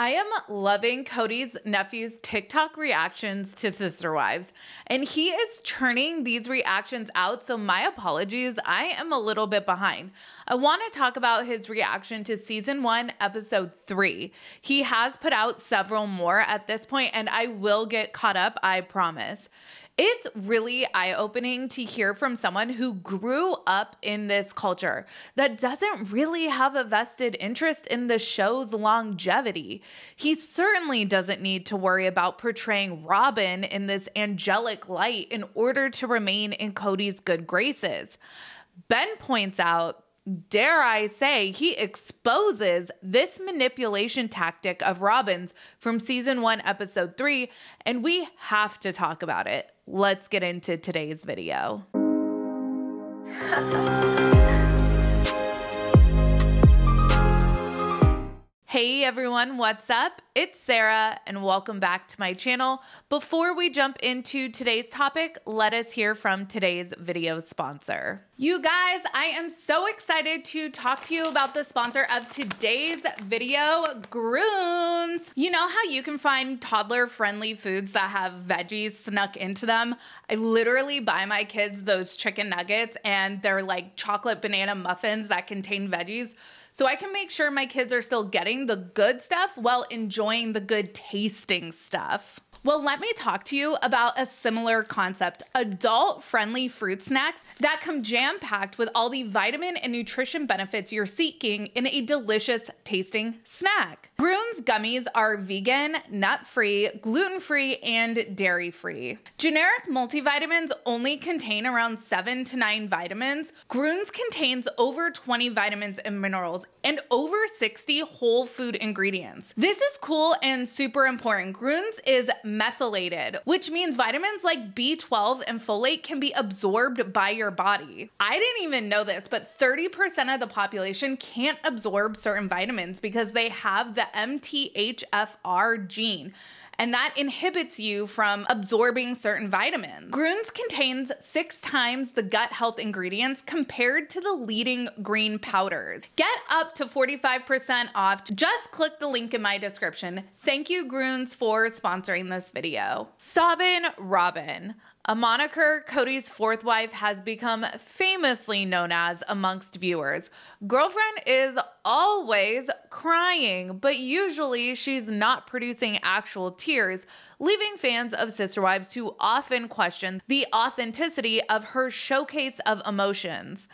I am loving Kody's nephew's TikTok reactions to Sister Wives, and he is churning these reactions out. So, my apologies, I am a little bit behind. I want to talk about his reaction to season one, episode three. He has put out several more at this point, and I will get caught up, I promise. It's really eye opening to hear from someone who grew up in this culture that doesn't really have a vested interest in the show's longevity. He certainly doesn't need to worry about portraying Robyn in this angelic light in order to remain in Kody's good graces. Ben points out dare I say, he exposes this manipulation tactic of Robyn's from season one, episode three, and we have to talk about it. Let's get into today's video. Hey everyone, what's up? It's Sarah and welcome back to my channel. Before we jump into today's topic, let us hear from today's video sponsor. You guys, I am so excited to talk to you about the sponsor of today's video, Grüns. You know how you can find toddler friendly foods that have veggies snuck into them? I literally buy my kids those chicken nuggets and they're like chocolate banana muffins that contain veggies so I can make sure my kids are still getting the good stuff while enjoying the good tasting stuff. Well, let me talk to you about a similar concept adult friendly fruit snacks that come jam packed with all the vitamin and nutrition benefits you're seeking in a delicious tasting snack. Grüns gummies are vegan, nut free, gluten free, and dairy free. Generic multivitamins only contain around 7 to 9 vitamins. Grüns contains over 20 vitamins and minerals and over 60 whole food ingredients. This is cool and super important. Grüns is methylated, which means vitamins like B12 and folate can be absorbed by your body. I didn't even know this, but 30% of the population can't absorb certain vitamins because they have the MTHFR gene and that inhibits you from absorbing certain vitamins. Grüns contains six times the gut health ingredients compared to the leading green powders. Get up to 45% off. Just click the link in my description. Thank you, Grüns, for sponsoring this video. Sobbin' Robyn a moniker Kody's fourth wife has become famously known as amongst viewers. Girlfriend is always crying, but usually she's not producing actual tears, leaving fans of Sister Wives to often question the authenticity of her showcase of emotions.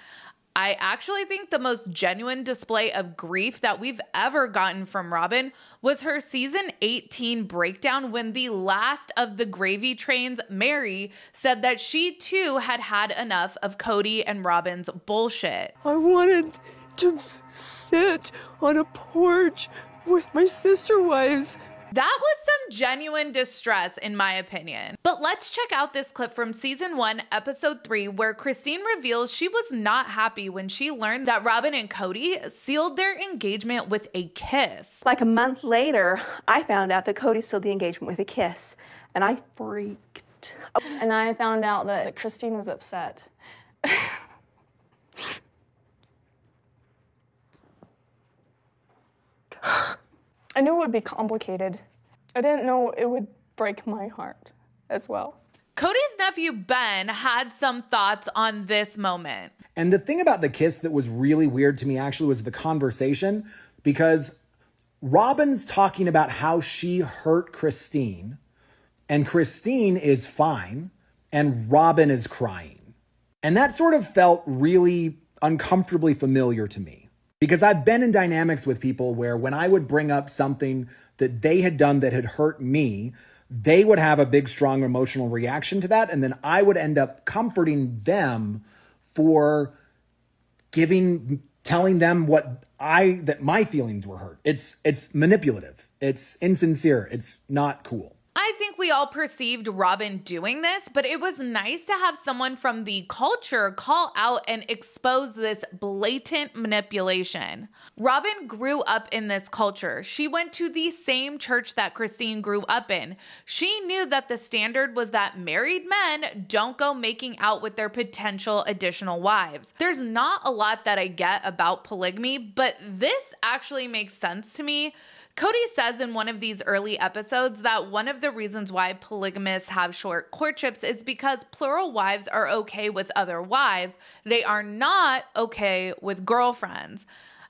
I actually think the most genuine display of grief that we've ever gotten from Robyn was her season 18 breakdown when the last of the gravy trains, Meri, said that she too had had enough of Kody and Robyn's bullshit. I wanted to sit on a porch with my sister wives that was some genuine distress, in my opinion. But let's check out this clip from season one, episode three, where Christine reveals she was not happy when she learned that Robyn and Kody sealed their engagement with a kiss. Like a month later, I found out that Kody sealed the engagement with a kiss, and I freaked. And I found out that Christine was upset. I knew it would be complicated. I didn't know it would break my heart as well. Kody's nephew Ben had some thoughts on this moment. And the thing about the kiss that was really weird to me actually was the conversation because Robyn's talking about how she hurt Christine, and Christine is fine, and Robyn is crying. And that sort of felt really uncomfortably familiar to me. Because I've been in dynamics with people where when I would bring up something that they had done that had hurt me, they would have a big, strong emotional reaction to that. And then I would end up comforting them for giving, telling them what I, that my feelings were hurt. It's, it's manipulative. It's insincere. It's not cool. I think we all perceived Robyn doing this, but it was nice to have someone from the culture call out and expose this blatant manipulation. Robyn grew up in this culture. She went to the same church that Christine grew up in. She knew that the standard was that married men don't go making out with their potential additional wives. There's not a lot that I get about polygamy, but this actually makes sense to me Kody says in one of these early episodes that one of the reasons why polygamists have short courtships is because plural wives are okay with other wives. They are not okay with girlfriends.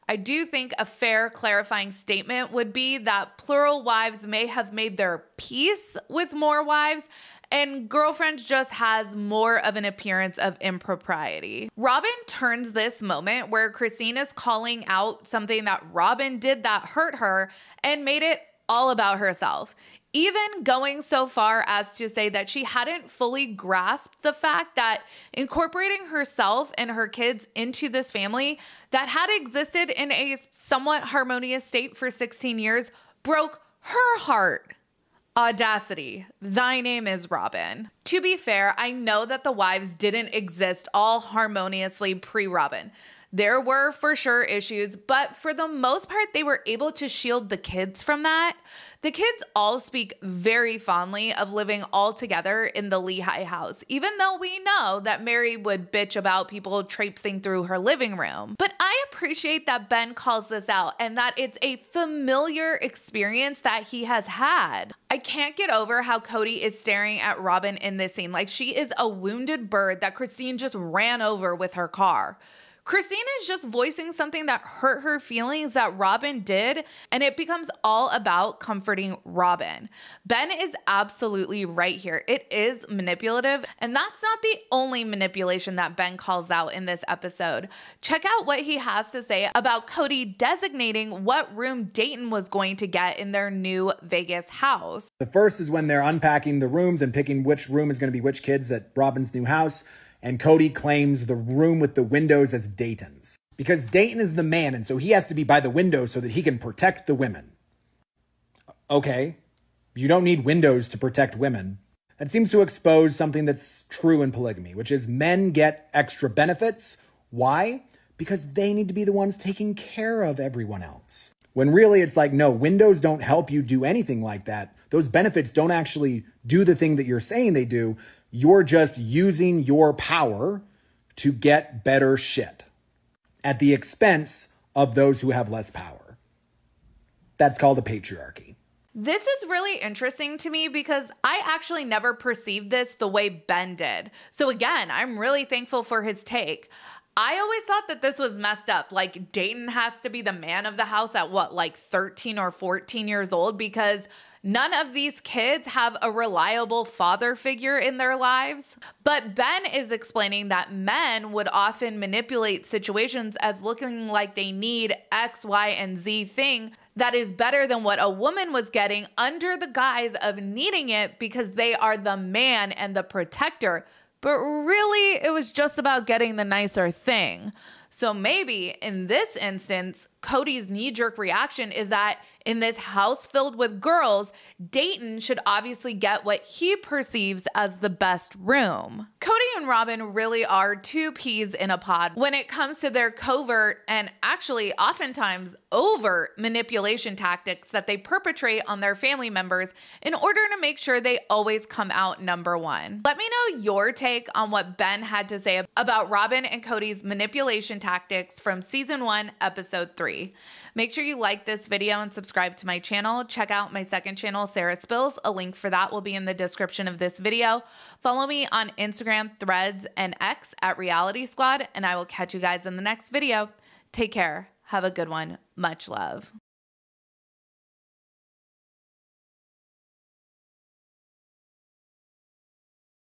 I do think a fair clarifying statement would be that plural wives may have made their peace with more wives and girlfriend just has more of an appearance of impropriety. Robyn turns this moment where Christine is calling out something that Robyn did that hurt her and made it all about herself. Even going so far as to say that she hadn't fully grasped the fact that incorporating herself and her kids into this family that had existed in a somewhat harmonious state for 16 years broke her heart. Audacity. Thy name is Robyn. To be fair, I know that the wives didn't exist all harmoniously pre Robyn. There were for sure issues, but for the most part, they were able to shield the kids from that. The kids all speak very fondly of living all together in the Lehi house, even though we know that Meri would bitch about people traipsing through her living room. But I appreciate that Ben calls this out and that it's a familiar experience that he has had. I can't get over how Kody is staring at Robyn in this scene like she is a wounded bird that Christine just ran over with her car. Christine is just voicing something that hurt her feelings that Robyn did, and it becomes all about comforting Robyn. Ben is absolutely right here. It is manipulative, and that's not the only manipulation that Ben calls out in this episode. Check out what he has to say about Kody designating what room Dayton was going to get in their new Vegas house. The first is when they're unpacking the rooms and picking which room is going to be which kids at Robyn's new house and Kody claims the room with the windows as Dayton's. Because Dayton is the man, and so he has to be by the window so that he can protect the women. Okay, you don't need windows to protect women. That seems to expose something that's true in polygamy, which is men get extra benefits. Why? Because they need to be the ones taking care of everyone else. When really it's like, no, windows don't help you do anything like that. Those benefits don't actually do the thing that you're saying they do. You're just using your power to get better shit at the expense of those who have less power. That's called a patriarchy. This is really interesting to me because I actually never perceived this the way Ben did. So, again, I'm really thankful for his take. I always thought that this was messed up. Like, Dayton has to be the man of the house at what, like 13 or 14 years old? Because None of these kids have a reliable father figure in their lives. But Ben is explaining that men would often manipulate situations as looking like they need X, Y, and Z thing that is better than what a woman was getting under the guise of needing it because they are the man and the protector. But really, it was just about getting the nicer thing. So maybe in this instance, Kody's knee jerk reaction is that in this house filled with girls, Dayton should obviously get what he perceives as the best room. Kody and Robyn really are two peas in a pod when it comes to their covert and actually oftentimes overt manipulation tactics that they perpetrate on their family members in order to make sure they always come out number one. Let me know your take on what Ben had to say about Robyn and Kody's manipulation tactics from season one, episode three. Make sure you like this video and subscribe to my channel. Check out my second channel, Sarah Spills. A link for that will be in the description of this video. Follow me on Instagram, Threads, and X at Realitea Squad, and I will catch you guys in the next video. Take care. Have a good one. Much love.